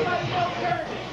Everybody know Curtis.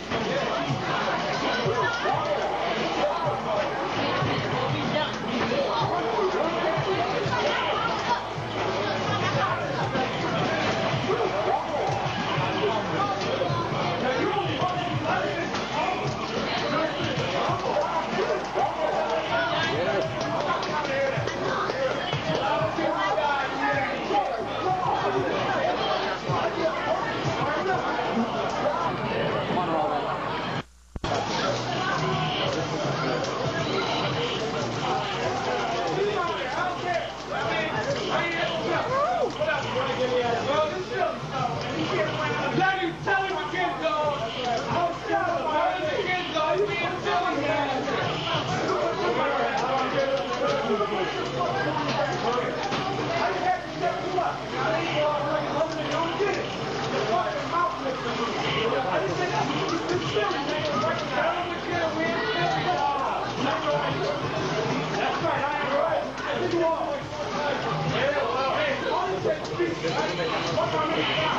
What on this now?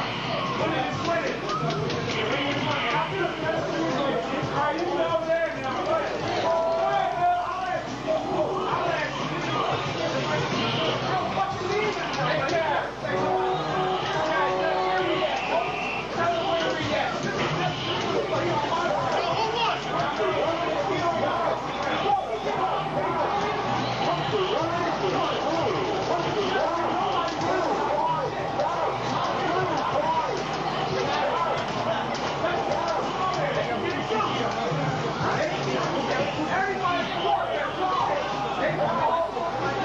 What is this winning? After the festival,